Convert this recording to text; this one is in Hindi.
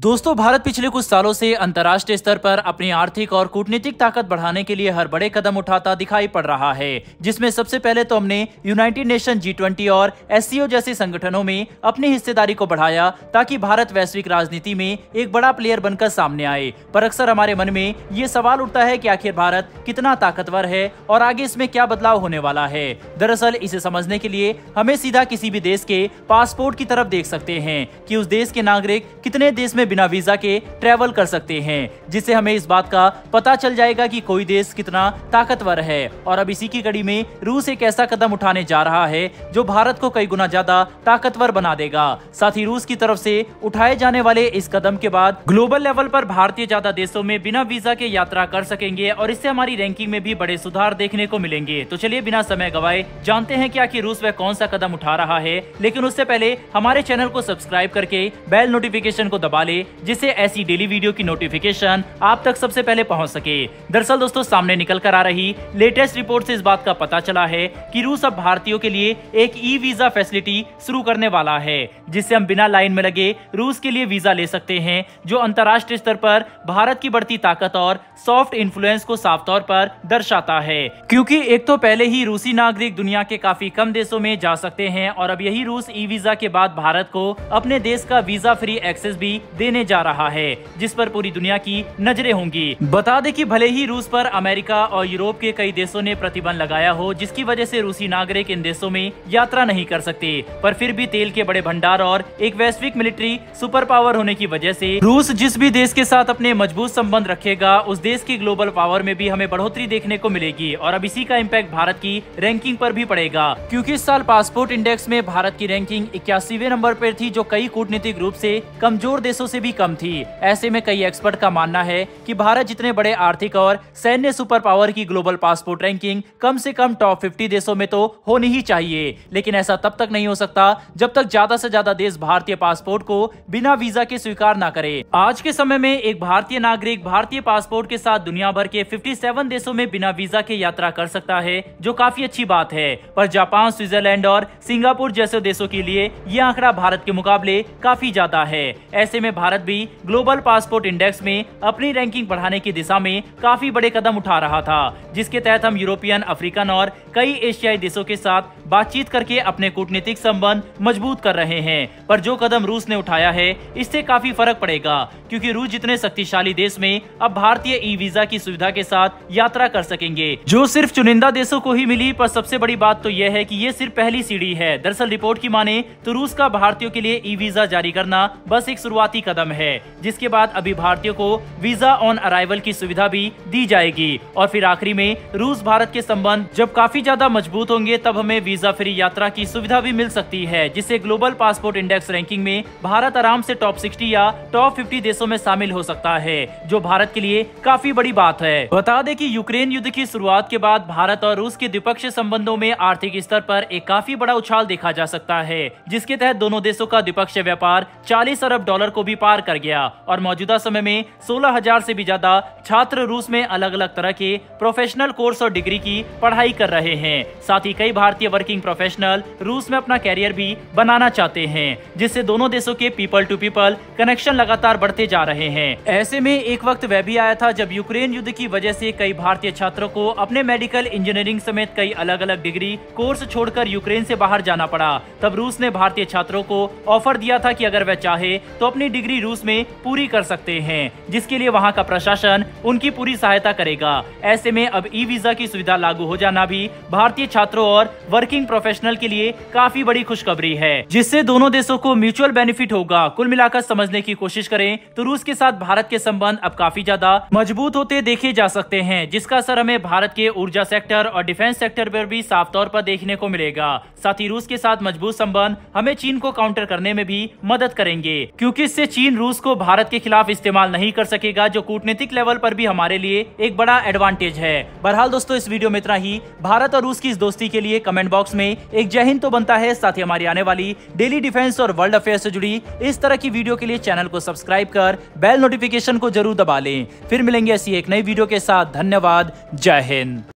दोस्तों, भारत पिछले कुछ सालों से अंतर्राष्ट्रीय स्तर पर अपनी आर्थिक और कूटनीतिक ताकत बढ़ाने के लिए हर बड़े कदम उठाता दिखाई पड़ रहा है, जिसमें सबसे पहले तो हमने यूनाइटेड नेशन जी ट्वेंटी और एस जैसे संगठनों में अपनी हिस्सेदारी को बढ़ाया, ताकि भारत वैश्विक राजनीति में एक बड़ा प्लेयर बनकर सामने आए। पर अक्सर हमारे मन में ये सवाल उठता है की आखिर भारत कितना ताकतवर है और आगे इसमें क्या बदलाव होने वाला है। दरअसल, इसे समझने के लिए हमें सीधा किसी भी देश के पासपोर्ट की तरफ़ देख सकते हैं की उस देश के नागरिक कितने देश में बिना वीज़ा के ट्रेवल कर सकते हैं, जिससे हमें इस बात का पता चल जाएगा कि कोई देश कितना ताकतवर है। और अब इसी की कड़ी में रूस एक ऐसा कदम उठाने जा रहा है, जो भारत को कई गुना ज़्यादा ताकतवर बना देगा। साथ ही रूस की तरफ़ से उठाए जाने वाले इस कदम के बाद ग्लोबल लेवल पर भारतीय ज़्यादा देशों में बिना वीज़ा के यात्रा कर सकेंगे, और इससे हमारी रैंकिंग में भी बड़े सुधार देखने को मिलेंगे। तो चलिए, बिना समय गवाए जानते हैं क्या कि रूस वह कौन सा कदम उठा रहा है। लेकिन उससे पहले हमारे चैनल को सब्सक्राइब करके बेल नोटिफिकेशन को दबा ले जिससे ऐसी डेली वीडियो की नोटिफिकेशन आप तक सबसे पहले पहुँच सके। दरअसल दोस्तों, सामने निकल कर आ रही लेटेस्ट रिपोर्ट से इस बात का पता चला है कि रूस अब भारतीयों के लिए एक ई वीज़ा फैसिलिटी शुरू करने वाला है, जिससे हम बिना लाइन में लगे रूस के लिए वीज़ा ले सकते हैं, जो अंतर्राष्ट्रीय स्तर पर भारत की बढ़ती ताकत और सॉफ्ट इन्फ्लुएंस को साफ़ तौर पर दर्शाता है। क्योंकि एक तो पहले ही रूसी नागरिक दुनिया के काफ़ी कम देशों में जा सकते हैं और अब यही रूस ई वीज़ा के बाद भारत को अपने देश का वीज़ा फ्री एक्सेस भी देने जा रहा है, जिस पर पूरी दुनिया की नज़रें होंगी। बता दें कि भले ही रूस पर अमेरिका और यूरोप के कई देशों ने प्रतिबंध लगाया हो, जिसकी वजह से रूसी नागरिक इन देशों में यात्रा नहीं कर सकते, पर फिर भी तेल के बड़े भंडार और एक वैश्विक मिलिट्री सुपर पावर होने की वजह से रूस जिस भी देश के साथ अपने मज़बूत संबंध रखेगा, उस देश की ग्लोबल पावर में भी हमें बढ़ोतरी देखने को मिलेगी, और अब इसी का इम्पैक्ट भारत की रैंकिंग पर भी पड़ेगा। क्योंकि इस साल पासपोर्ट इंडेक्स में भारत की रैंकिंग इक्यासीवे नंबर पर थी, जो कई कूटनीतिक रूप से कमज़ोर देशों से भी कम थी। ऐसे में कई एक्सपर्ट का मानना है कि भारत जितने बड़े आर्थिक और सैन्य सुपर पावर की ग्लोबल पासपोर्ट रैंकिंग कम से कम टॉप 50 देशों में तो होनी ही चाहिए। लेकिन ऐसा तब तक नहीं हो सकता जब तक ज़्यादा से ज़्यादा देश भारतीय पासपोर्ट को बिना वीज़ा के स्वीकार न करे। आज के समय में एक भारतीय नागरिक भारतीय पासपोर्ट के साथ दुनिया भर के 57 देशों में बिना वीज़ा के यात्रा कर सकता है, जो काफ़ी अच्छी बात है। पर जापान, स्विट्जरलैंड और सिंगापुर जैसे देशों के लिए यह आंकड़ा भारत के मुकाबले काफ़ी ज़्यादा है। ऐसे में भारत भी ग्लोबल पासपोर्ट इंडेक्स में अपनी रैंकिंग बढ़ाने की दिशा में काफ़ी बड़े कदम उठा रहा था, जिसके तहत हम यूरोपियन, अफ्रीकन और कई एशियाई देशों के साथ बातचीत करके अपने कूटनीतिक संबंध मज़बूत कर रहे हैं। पर जो कदम रूस ने उठाया है, इससे काफ़ी फ़र्क पड़ेगा, क्योंकि रूस जितने शक्तिशाली देश में अब भारतीय ई वीज़ा की सुविधा के साथ यात्रा कर सकेंगे। जो सिर्फ़ चुनिंदा देशों को ही मिली, पर सबसे बड़ी बात तो यह है कि ये सिर्फ़ पहली सीढ़ी है। दरअसल रिपोर्ट की माने तो रूस का भारतीयों के लिए ई वीज़ा जारी करना बस एक शुरुआती कदम है, जिसके बाद अभी भारतीयों को वीज़ा ऑन अराइवल की सुविधा भी दी जाएगी। और फिर आखिरी में, रूस भारत के संबंध जब काफ़ी ज़्यादा मज़बूत होंगे, तब हमें वीज़ा फ्री यात्रा की सुविधा भी मिल सकती है, जिससे ग्लोबल पासपोर्ट इंडेक्स रैंकिंग में भारत आराम से टॉप 60 या टॉप 50 देशों में शामिल हो सकता है, जो भारत के लिए काफ़ी बड़ी बात है। बता दें कि यूक्रेन युद्ध की शुरुआत के बाद भारत और रूस के द्विपक्षीय संबंधों में आर्थिक स्तर पर एक काफ़ी बड़ा उछाल देखा जा सकता है, जिसके तहत दोनों देशों का द्विपक्षीय व्यापार चालीस अरब डॉलर को भी पार कर गया और मौजूदा समय में सोलह हज़ार से भी ज़्यादा छात्र रूस में अलग अलग तरह के प्रोफेशनल कोर्स और डिग्री की पढ़ाई कर रहे हैं। साथ ही कई भारतीय वर्किंग प्रोफेशनल रूस में अपना कैरियर भी बनाना चाहते हैं, जिससे दोनों देशों के पीपल टू पीपल कनेक्शन लगातार बढ़ते जा रहे हैं। ऐसे में एक वक्त वह भी आया था जब यूक्रेन युद्ध की वजह से कई भारतीय छात्रों को अपने मेडिकल इंजीनियरिंग समेत कई अलग अलग डिग्री कोर्स छोड़कर यूक्रेन से बाहर जाना पड़ा। तब रूस ने भारतीय छात्रों को ऑफ़र दिया था कि अगर वह चाहे तो अपनी डिग्री रूस में पूरी कर सकते हैं, जिसके लिए वहाँ का प्रशासन उनकी पूरी सहायता करेगा। ऐसे में अब ई वीज़ा की सुविधा लागू हो जाना भी भारतीय छात्रों और वर्किंग प्रोफेशनल के लिए काफ़ी बड़ी खुशखबरी है, जिससे दोनों देशों को म्यूचुअल बेनिफिट होगा। कुल मिलाकर समझने की कोशिश करें तो रूस के साथ भारत के संबंध अब काफ़ी ज़्यादा मज़बूत होते देखे जा सकते हैं, जिसका असर हमें भारत के ऊर्जा सेक्टर और डिफेंस सेक्टर पर भी साफ़ तौर पर देखने को मिलेगा। साथ ही रूस के साथ मज़बूत संबंध हमें चीन को काउंटर करने में भी मदद करेंगे, क्योंकि इससे चीन रूस को भारत के खिलाफ इस्तेमाल नहीं कर सकेगा, जो कूटनीतिक लेवल पर भी हमारे लिए एक बड़ा एडवांटेज है। बहरहाल दोस्तों, इस वीडियो में इतना ही। भारत और रूस की इस दोस्ती के लिए कमेंट बॉक्स में एक जय हिंद तो बनता है। साथ ही हमारी आने वाली डेली डिफेंस और वर्ल्ड अफेयर से जुड़ी इस तरह की वीडियो के लिए चैनल को सब्सक्राइब कर बेल नोटिफिकेशन को ज़रूर दबा लें। फिर मिलेंगे ऐसी एक नई वीडियो के साथ। धन्यवाद। जय हिंद।